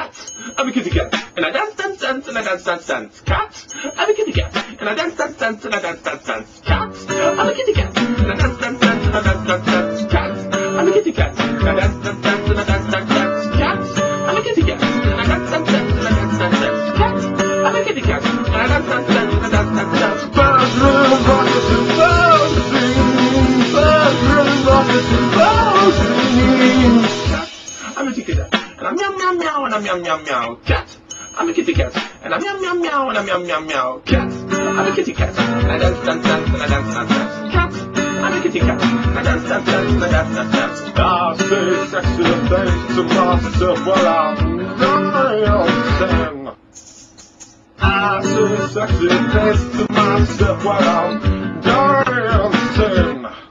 cat. I'm a kitty cat. And I dance, dance, dance, and I dance, dance, dance. Cat. I'm a kitty cat. And I dance, dance, dance, and I dance, dance, dance. Cat. I'm a kitty cat. And I dance, dance, dance, and I dance, dance, dance. Cat. I'm a kitty cat. And I dance, dance, dance, and I dance, dance, dance. Cat. I'm a kitty cat. And I dance, dance, dance, and I dance, dance, dance. Cat. I'm a kitty cat. And I dance, dance, dance, and I dance, dance, dance. Birds, little rockets and bells And I'm meow meow meow and I'm meow meow meow cat. I'm a kitty cat. And I'm meow meow meow and I'm meow meow meow cat. I'm a kitty cat. And I dance dance dance and I dance dance dance cat. I'm a kitty cat. And I dance dance dance and I dance dance dance. I say sexy things to myself while I'm dancing. I say sexy things to myself while I'm dancing.